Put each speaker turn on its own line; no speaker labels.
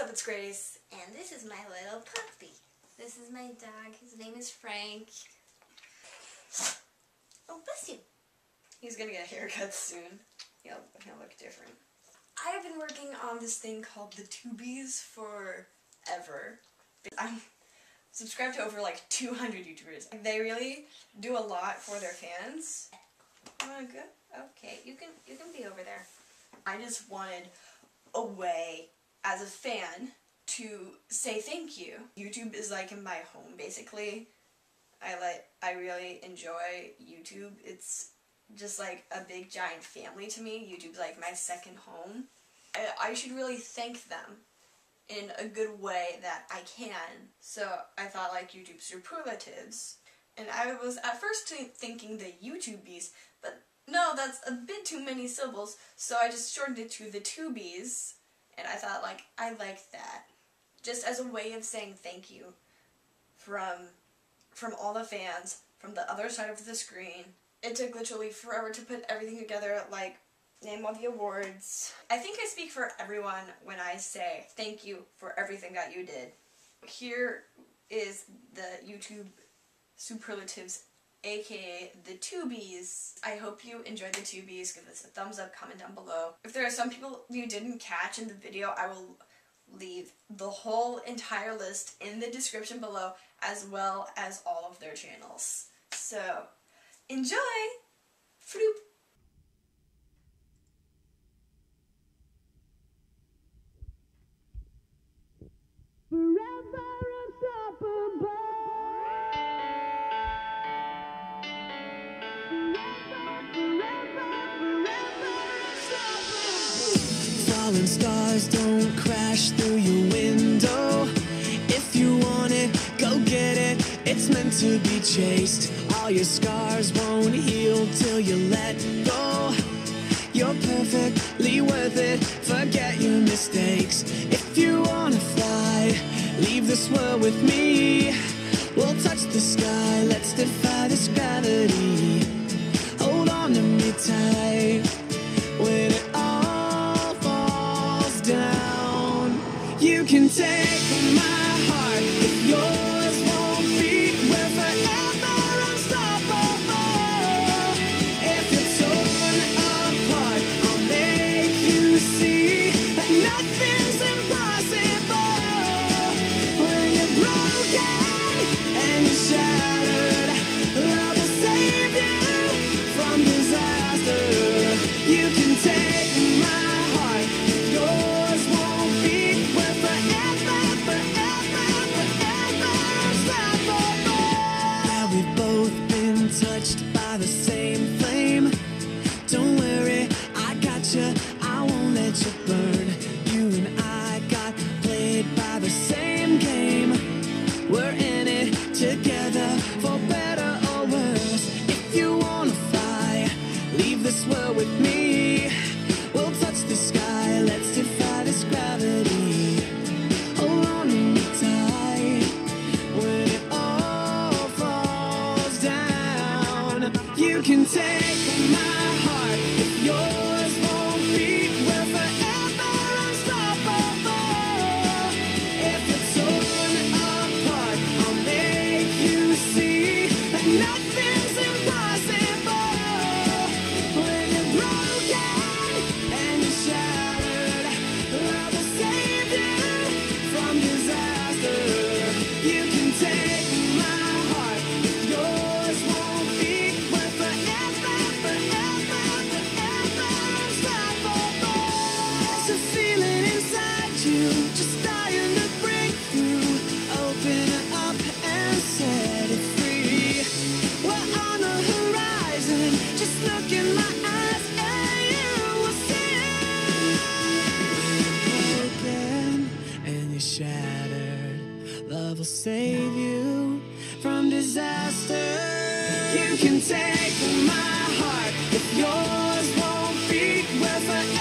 up, it's Grace.
And this is my little puppy. This is my dog. His name is Frank. Oh, bless you.
He's gonna get a haircut soon. He'll, he'll look different. I have been working on this thing called the Tubies forever. I'm subscribed to over like 200 YouTubers. They really do a lot for their fans.
Oh, good. Okay, you can you can be over there.
I just wanted a way as a fan to say thank you. YouTube is like my home basically. I like I really enjoy YouTube. It's just like a big giant family to me. YouTube's like my second home. I, I should really thank them in a good way that I can. So I thought like YouTube superlatives. And I was at first thinking the YouTubies, but no, that's a bit too many syllables. So I just shortened it to the two tubies. And I thought like, I like that. Just as a way of saying thank you from from all the fans from the other side of the screen. It took literally forever to put everything together, like name all the awards. I think I speak for everyone when I say thank you for everything that you did. Here is the YouTube superlatives aka the tubies. I hope you enjoyed the tubies. Give us a thumbs up, comment down below. If there are some people you didn't catch in the video, I will leave the whole entire list in the description below as well as all of their channels. So, enjoy! Floop!
Falling stars don't crash through your window. If you want it, go get it. It's meant to be chased. All your scars won't heal till you let go. You're perfectly worth it. Forget your mistakes. If you wanna fly, leave this world with me. We'll touch the sky. Let's defy touched by the same flame. Don't worry, I got you. I won't let you burn. You and I got played by the same can take my heart Love will save you from disaster. You can take my heart if yours won't beat well forever.